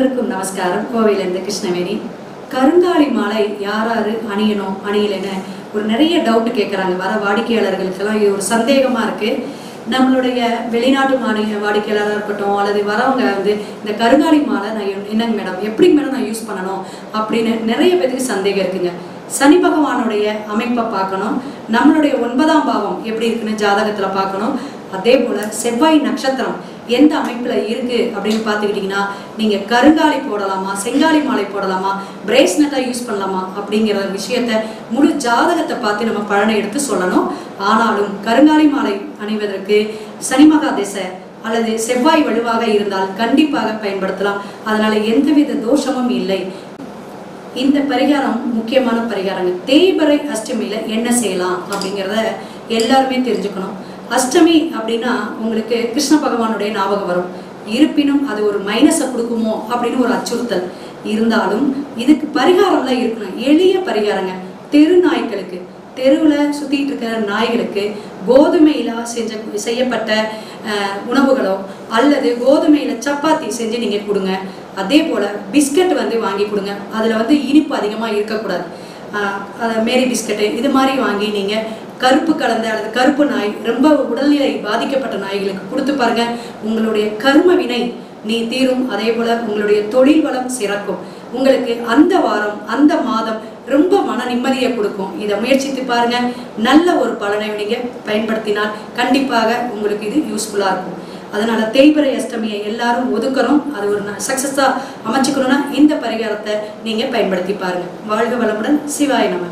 நமஸ்காரம். கோவையிலேருந்து கிருஷ்ணவேணி. கருங்காலி மாலை யார் அணியணும் அணியலைன்னு ஒரு நிறைய டவுட் கேட்குறாங்க வர வாடிக்கையாளர்களுக்கெல்லாம் இது ஒரு சந்தேகமாக இருக்குது நம்மளுடைய வெளிநாட்டு மாநில வாடிக்கையாளராக இருக்கட்டும் அல்லது வரவங்க வந்து இந்த கருங்காலி மாலை நான் என்னங்க மேடம் எப்படி மேடம் நான் யூஸ் பண்ணணும்? அப்படின்னு நிறைய பேருக்கு சந்தேகம் இருக்குங்க. சனி பகவானுடைய அமைப்பை பார்க்கணும். நம்மளுடைய ஒன்பதாம் பாவம் எப்படி இருக்குன்னு ஜாதகத்தில் பார்க்கணும். அதே போல் செவ்வாய் நட்சத்திரம். எந்த அமைப்பில் இருக்குது அப்படின்னு பார்த்துக்கிட்டிங்கன்னா நீங்கள் கருங்காலி போடலாமா செங்காலி மாலை போடலாமா பிரேஸ்னட்டாக யூஸ் பண்ணலாமா அப்படிங்கிற விஷயத்த முழு ஜாதகத்தை பார்த்து நம்ம பலனை எடுத்து சொல்லணும். ஆனாலும் கருங்காலி மாலை அணிவதற்கு சனிமகா திசை அல்லது செவ்வாய் வலுவாக இருந்தால் கண்டிப்பாக பயன்படுத்தலாம். அதனால் எந்தவித தோஷமும் இல்லை. இந்த பரிகாரம் முக்கியமான பரிகாரங்க. தேய்பறை அஷ்டமியில் என்ன செய்யலாம் அப்படிங்கிறத எல்லாருமே தெரிஞ்சுக்கணும். அஷ்டமி அப்படின்னா உங்களுக்கு கிருஷ்ண பகவானுடைய ஞாபகம் வரும். இருப்பினும் அது ஒரு மைனஸை கொடுக்குமோ அப்படின்னு ஒரு அச்சுறுத்தல். இருந்தாலும் இதுக்கு பரிகாரம் தான் இருக்கணும். எளிய பரிகாரங்க. தெரு நாய்களுக்கு தெருவில் சுற்றிட்டு இருக்கிற நாய்களுக்கு கோதுமையில் செஞ்ச செய்யப்பட்ட உணவுகளோ அல்லது கோதுமையில சப்பாத்தி செஞ்சு நீங்கள் கொடுங்க. அதே போல் பிஸ்கட் வந்து வாங்கி கொடுங்க. அதில் வந்து இனிப்பு அதிகமாக இருக்கக்கூடாது. மேரி பிஸ்கட்டு இது மாதிரி வாங்கி நீங்கள் கருப்பு கலந்த அல்லது கருப்பு நாய் ரொம்ப உடல்நிலை பாதிக்கப்பட்ட நாய்களுக்கு கொடுத்து பாருங்க. உங்களுடைய கர்ம வினை நீ தீரும். அதே போல உங்களுடைய தொழில் வளம் சிறக்கும். உங்களுக்கு அந்த வாரம் அந்த மாதம் ரொம்ப மன நிம்மதியை கொடுக்கும். இதை முயற்சித்து பாருங்க. நல்ல ஒரு பலனை நீங்கள் பயன்படுத்தினால் கண்டிப்பாக உங்களுக்கு இது யூஸ்ஃபுல்லாக இருக்கும். அதனால தேய்பிறை அஷ்டமியை எல்லாரும் ஒதுக்கணும் அது ஒரு சக்சஸா அமைச்சுக்கணும்னா இந்த பரிகாரத்தை நீங்க பயன்படுத்தி பாருங்க. வாழ்க வளமுடன் சிவாய நம.